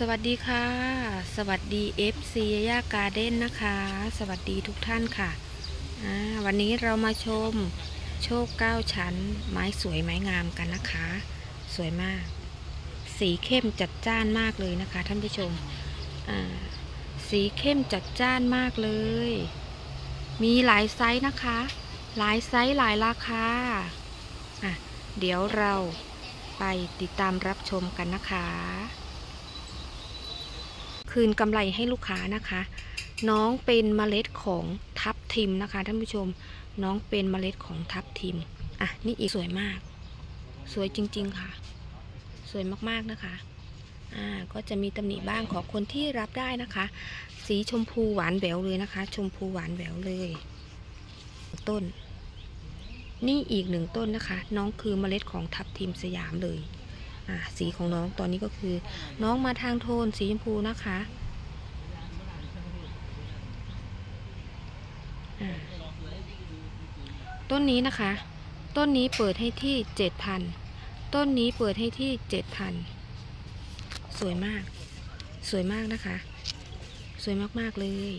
สวัสดีค่ะ สวัสดี FC ย่าการ์เด้นนะคะ สวัสดีทุกท่านค่ะอ่าวันนี้เรามาชมโชคเก้าชั้น ไม้สวยไม้งามกันนะคะ สวยมาก สีเข้มจัดจ้านมากเลยนะคะท่านผู้ชม สีเข้มจัดจ้านมากเลย มีหลายไซส์นะคะ หลายไซส์หลายราคาอะเดี๋ยวเราไปติดตามรับชมกันนะคะ คืนกำไรให้ลูกค้านะคะ น้องเป็นเมล็ดของทับทิมนะคะท่านผู้ชม น้องเป็นเมล็ดของทับทิม อะ นี่อีกสวยมาก สวยจริง ๆ ค่ะ สวยมากๆนะคะ ก็จะมีตำหนิบ้างของคนที่รับได้นะคะ สีชมพูหวานแหววเลยนะคะ ชมพูหวานแหววเลย ต้น นี่อีกหนึ่งต้นนะคะ น้องคือเมล็ดของทับทิมสยามเลยสีของน้องตอนนี้ก็คือ น้องมาทางโทนสีชมพูนะคะต้นนี้นะคะ ต้นนี้เปิดให้ที่เจ็ดพันต้นนี้เปิดให้ที่เจ็ดพัน สวยมาก สวยมากนะคะ สวยมากๆเลย